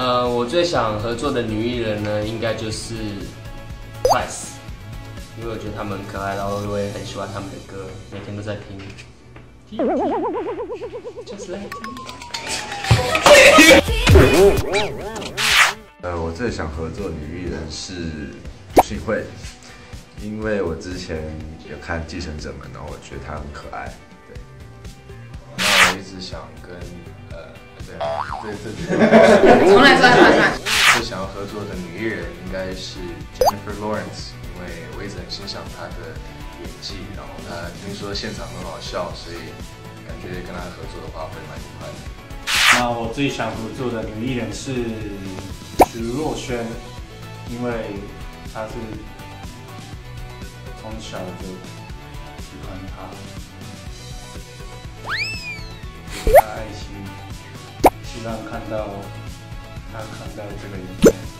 呃，我最想合作的女艺人呢，应该就是 Twice，因为我觉得他们很可爱，然后我也很喜欢他们的歌，每天都在听。Like me 呃，我最想合作的女艺人是许慧，因为我之前有看《继承者们》，然后我觉得她很可爱。对，那我一直想跟呃，对对对对，重来，重来，重来。最想要合作的女艺人应该是 Jennifer Lawrence，因为我一直很欣赏她的演技，然后她听说现场很好笑，所以感觉跟她合作的话会蛮愉快的。那我最想合作的女艺人是徐若瑄，因为她是从小就喜欢她，让看到他看到这个影片。